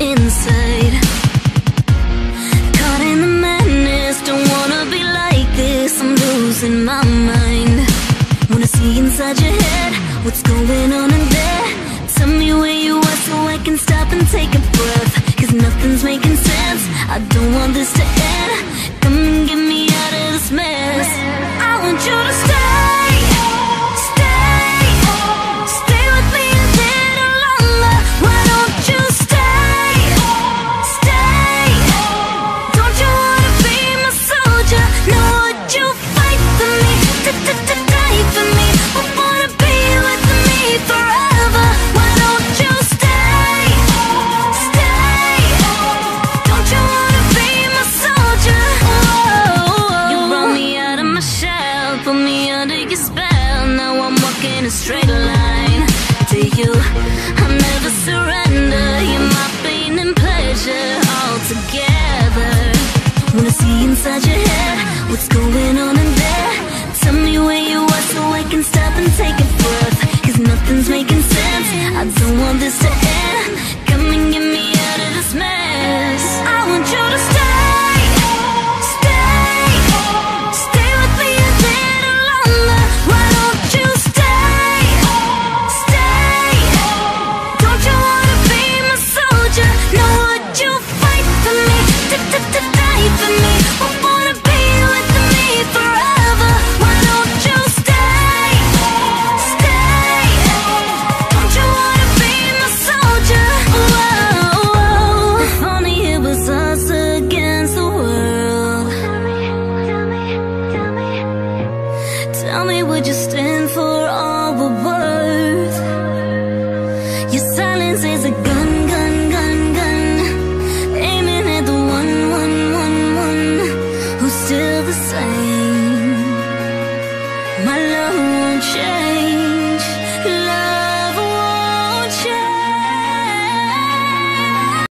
inside. Caught in the madness, don't wanna be like this. I'm losing my mind. Wanna see inside your head What's going on in there? Tell me where you are so I can stop and take a breath. Cause nothing's making sense. I don't want this to end. Come to see inside your head. What's going on in there? Tell me where you are so I can stop and take a breath. Cause nothing's making sense. I don't want this to end. you stand for all we're worth? Your silence is a gun, gun, gun, gun. Aiming at the one, one, one, one Who's still the same. My love won't change.